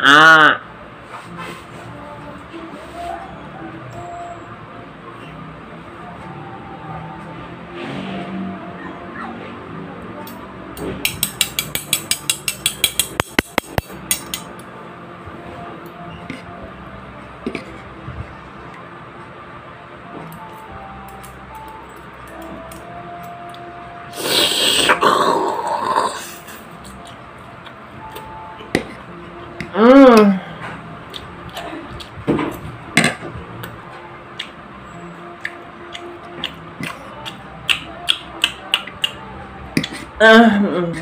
Ah. 嗯嗯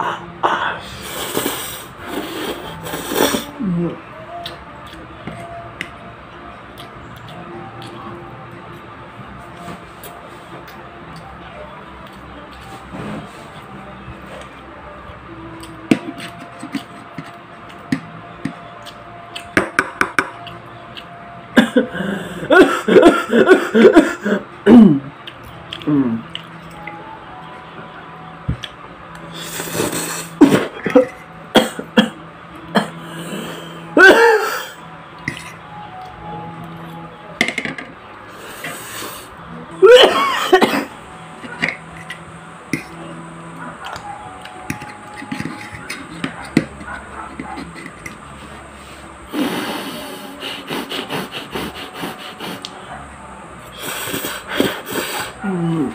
Mm. Mm. Ugh.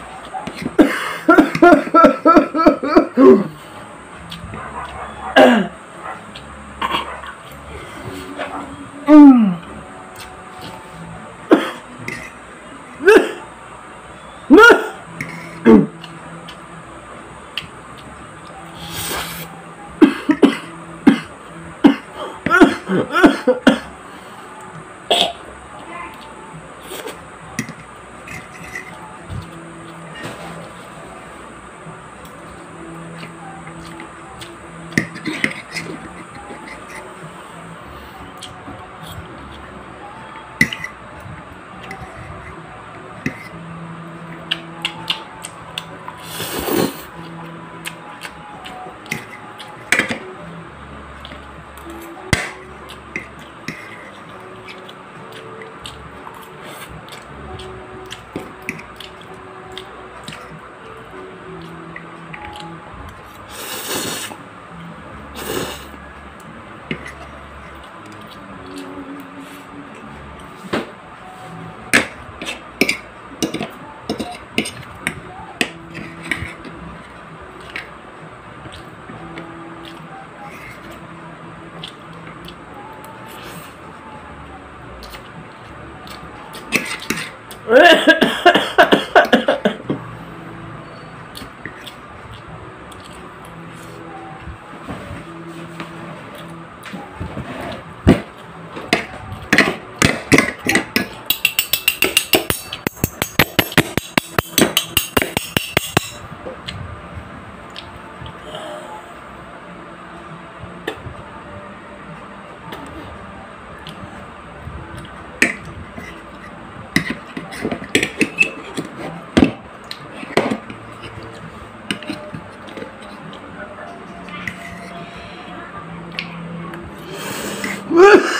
Woo!